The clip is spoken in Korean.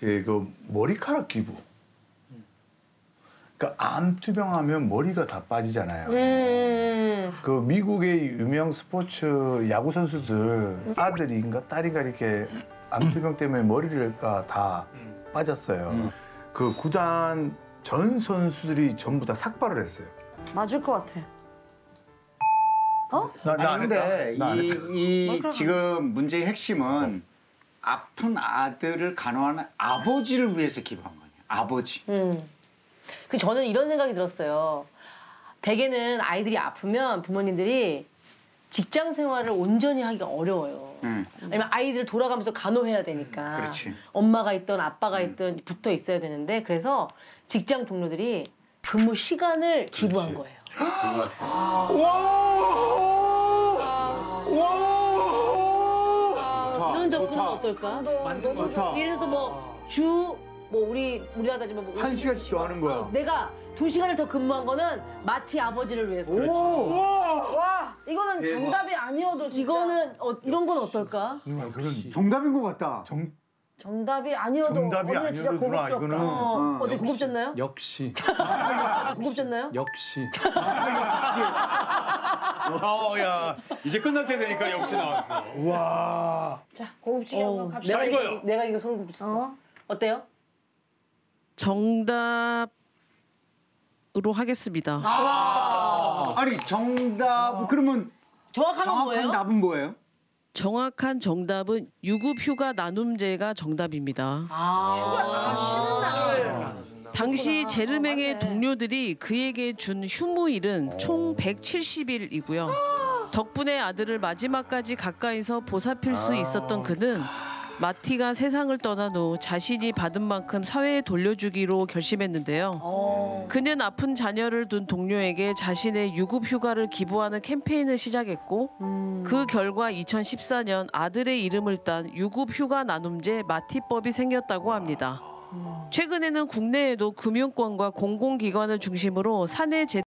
제그 머리카락 기부. 그러니까 암 투병하면 머리가 다 빠지잖아요. 음. 그 미국의 유명 스포츠 야구 선수들 아들인가 딸인가 이렇게 암 투병 때문에 머리가 다 빠졌어요. 음. 그 구단 전 선수들이 전부 다 삭발을 했어요. 맞을 것 같아. 어? 나, 나 아니 안 근데 이. 이. 지금 문제의 핵심은 아픈 아들을 간호하는 아버지를 위해서 기부한 거냐. 아버지. 음. 그 저는 이런 생각이 들었어요. 대개는 아이들이 아프면 부모님들이 직장 생활을 온전히 하기가 어려워요. 응. 왜냐면 아이들 돌아가면서 간호해야 되니까. 그렇지. 엄마가 있든 아빠가 있든 붙어 있어야 되는데 그래서 직장 동료들이 근무 시간을 기부한 거예요. 이런 접근은 어떨까? 예를 들어서 뭐 주 뭐 우리 우리가 따지면 뭐한50 시간씩 더 하는 거야. 내가 두 시간을 더 근무한 거는 마티 아버지를 위해서. 와 이거는 정답이 아니어도 진짜 이거는 어, 이런 건 어떨까? 누나 그런 정답인 것 같다. 정, 정답이 아니어도 정답이 오늘 진짜 아니어도 누나 고급스럽다. 이거는 어, 어, 어제 고급졌나요? 역시 고급졌나요? 역시. 어 야 이제 끝날 때 되니까 역시 나왔어. 와. 자 고급지게 한번 갑시다. 내가 이거요. 이거, 내가 이거 소름 끼쳤어. 어? 어 때요? 정답으로 하겠습니다. 아니 정답 그러면 정확한 건 정확한 뭐예요? 답은 뭐예요? 정확한 정답은 유급 휴가 나눔제가 정답입니다. 아, 날을 당시 제르맹의 맞네. 동료들이 그에게 준 휴무일은 총 170일이고요. 덕분에 아들을 마지막까지 가까이서 보살필 수 있었던 그는 마티가 세상을 떠난 후 자신이 받은 만큼 사회에 돌려주기로 결심했는데요. 어. 그는 아픈 자녀를 둔 동료에게 자신의 유급 휴가를 기부하는 캠페인을 시작했고 음. 그 결과 2014년 아들의 이름을 딴 유급 휴가 나눔제 마티법이 생겼다고 합니다. 최근에는 국내에도 금융권과 공공기관을 중심으로 사내 재